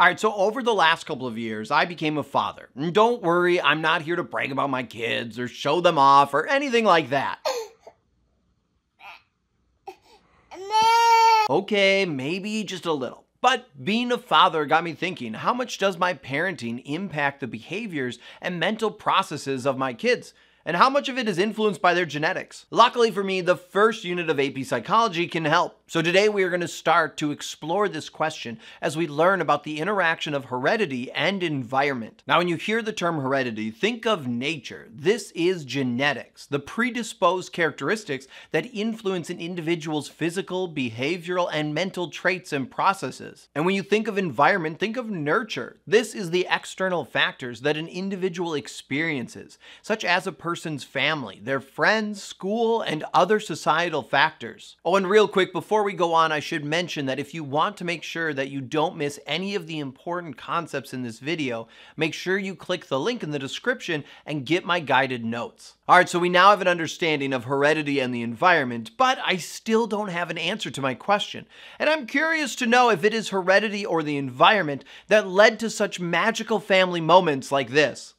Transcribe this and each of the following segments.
All right, so over the last couple of years, I became a father. And don't worry, I'm not here to brag about my kids or show them off or anything like that. Okay, maybe just a little. But being a father got me thinking how much does my parenting impact the behaviors and mental processes of my kids? and how much of it is influenced by their genetics. Luckily for me, the first unit of AP Psychology can help. So today we are going to start to explore this question as we learn about the interaction of heredity and environment. Now, when you hear the term heredity, think of nature. This is genetics, the predisposed characteristics that influence an individual's physical, behavioral, and mental traits and processes. And when you think of environment, think of nurture. This is the external factors that an individual experiences, such as a person's family, their friends, school, and other societal factors. Oh, and real quick, before before we go on, I should mention that if you want to make sure that you don't miss any of the important concepts in this video, make sure you click the link in the description and get my guided notes. Alright, so we now have an understanding of heredity and the environment, but I still don't have an answer to my question. And I'm curious to know if it is heredity or the environment that led to such magical family moments like this.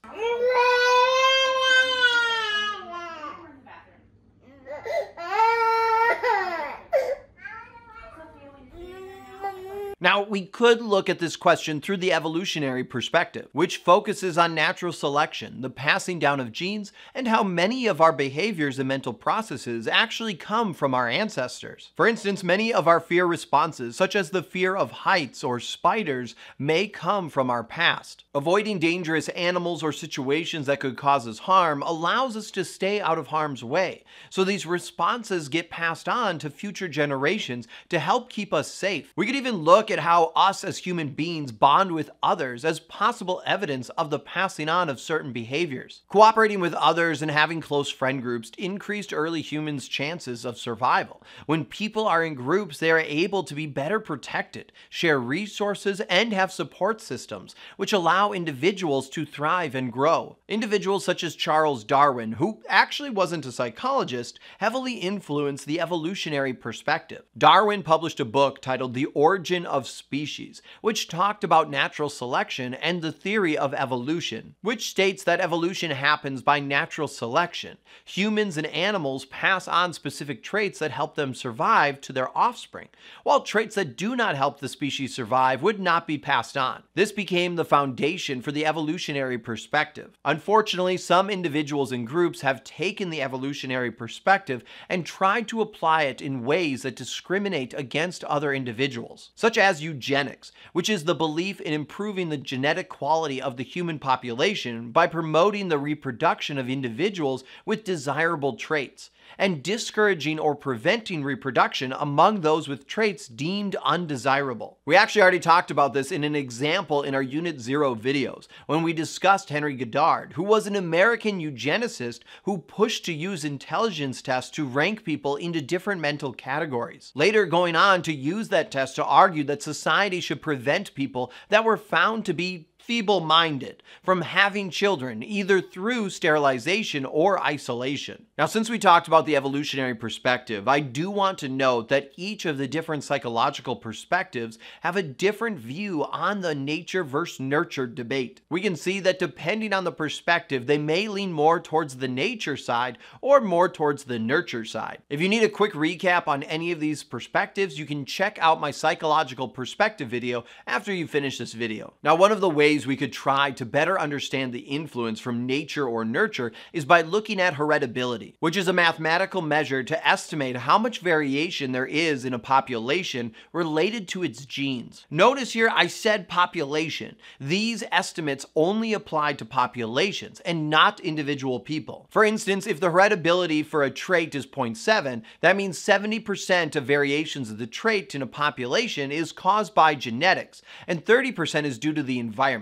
Now, we could look at this question through the evolutionary perspective, which focuses on natural selection, the passing down of genes, and how many of our behaviors and mental processes actually come from our ancestors. For instance, many of our fear responses, such as the fear of heights or spiders, may come from our past. Avoiding dangerous animals or situations that could cause us harm allows us to stay out of harm's way, so these responses get passed on to future generations to help keep us safe. We could even look at how us as human beings bond with others as possible evidence of the passing on of certain behaviors. Cooperating with others and having close friend groups increased early humans' chances of survival. When people are in groups, they are able to be better protected, share resources, and have support systems, which allow individuals to thrive and grow. Individuals such as Charles Darwin, who actually wasn't a psychologist, heavily influenced the evolutionary perspective. Darwin published a book titled The Origin of of Species, which talked about natural selection and the theory of evolution, which states that evolution happens by natural selection. Humans and animals pass on specific traits that help them survive to their offspring, while traits that do not help the species survive would not be passed on. This became the foundation for the evolutionary perspective. Unfortunately, some individuals and groups have taken the evolutionary perspective and tried to apply it in ways that discriminate against other individuals, such as as eugenics, which is the belief in improving the genetic quality of the human population by promoting the reproduction of individuals with desirable traits and discouraging or preventing reproduction among those with traits deemed undesirable. We actually already talked about this in an example in our Unit Zero videos when we discussed Henry Goddard, who was an American eugenicist who pushed to use intelligence tests to rank people into different mental categories. Later going on to use that test to argue that society should prevent people that were found to be feeble minded from having children, either through sterilization or isolation. Now, since we talked about the evolutionary perspective, I do want to note that each of the different psychological perspectives have a different view on the nature versus nurture debate. We can see that depending on the perspective, they may lean more towards the nature side or more towards the nurture side. If you need a quick recap on any of these perspectives, you can check out my psychological perspective video after you finish this video. Now, one of the ways ways we could try to better understand the influence from nature or nurture is by looking at heritability, which is a mathematical measure to estimate how much variation there is in a population related to its genes. Notice here I said population. These estimates only apply to populations and not individual people. For instance, if the heritability for a trait is 0.7, that means 70% of variations of the trait in a population is caused by genetics, and 30% is due to the environment.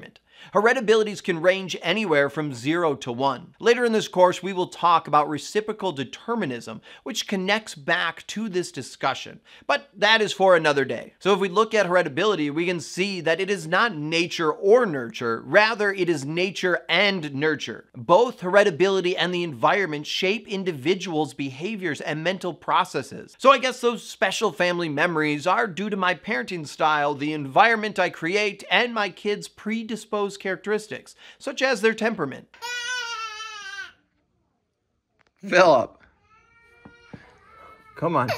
Heritabilities can range anywhere from 0 to 1. Later in this course, we will talk about reciprocal determinism, which connects back to this discussion, but that is for another day. So if we look at heritability, we can see that it is not nature or nurture, rather it is nature and nurture. Both heritability and the environment shape individuals' behaviors and mental processes. So I guess those special family memories are due to my parenting style, the environment I create, and my kids' predisposed characteristics, such as their temperament. Philip. Come on.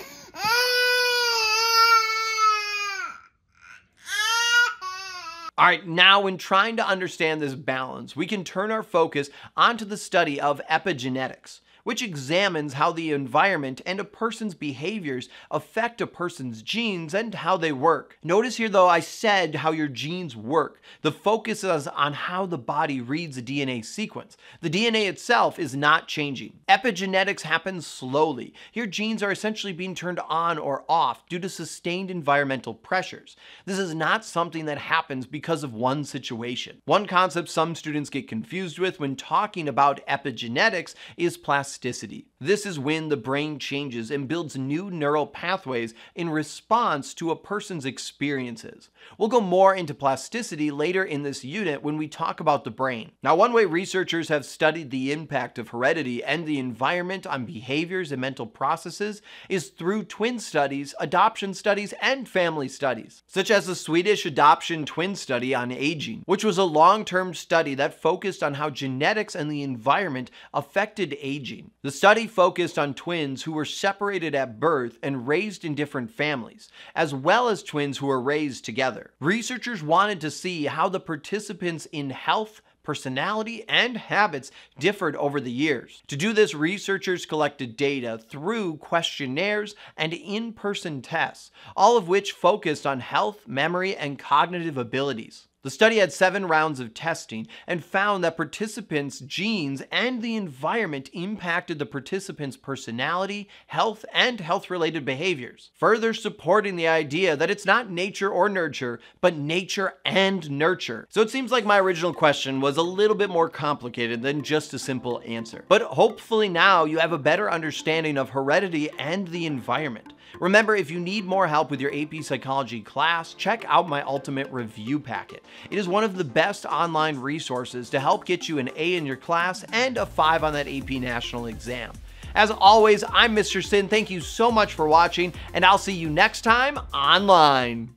All right, now when trying to understand this balance, we can turn our focus onto the study of epigenetics which examines how the environment and a person's behaviors affect a person's genes and how they work. Notice here though I said how your genes work. The focus is on how the body reads a DNA sequence. The DNA itself is not changing. Epigenetics happens slowly. Your genes are essentially being turned on or off due to sustained environmental pressures. This is not something that happens because of one situation. One concept some students get confused with when talking about epigenetics is plasticity plasticity. This is when the brain changes and builds new neural pathways in response to a person's experiences. We'll go more into plasticity later in this unit when we talk about the brain. Now, one way researchers have studied the impact of heredity and the environment on behaviors and mental processes is through twin studies, adoption studies, and family studies, such as the Swedish adoption twin study on aging, which was a long-term study that focused on how genetics and the environment affected aging. The study focused on twins who were separated at birth and raised in different families, as well as twins who were raised together. Researchers wanted to see how the participants in health, personality, and habits differed over the years. To do this, researchers collected data through questionnaires and in-person tests, all of which focused on health, memory, and cognitive abilities. The study had seven rounds of testing and found that participants' genes and the environment impacted the participants' personality, health, and health related behaviors, further supporting the idea that it's not nature or nurture, but nature and nurture. So it seems like my original question was a little bit more complicated than just a simple answer. But hopefully now you have a better understanding of heredity and the environment. Remember, if you need more help with your AP Psychology class, check out my Ultimate Review Packet. It is one of the best online resources to help get you an A in your class and a 5 on that AP National exam. As always, I'm Mr. Sinn. Thank you so much for watching, and I'll see you next time online.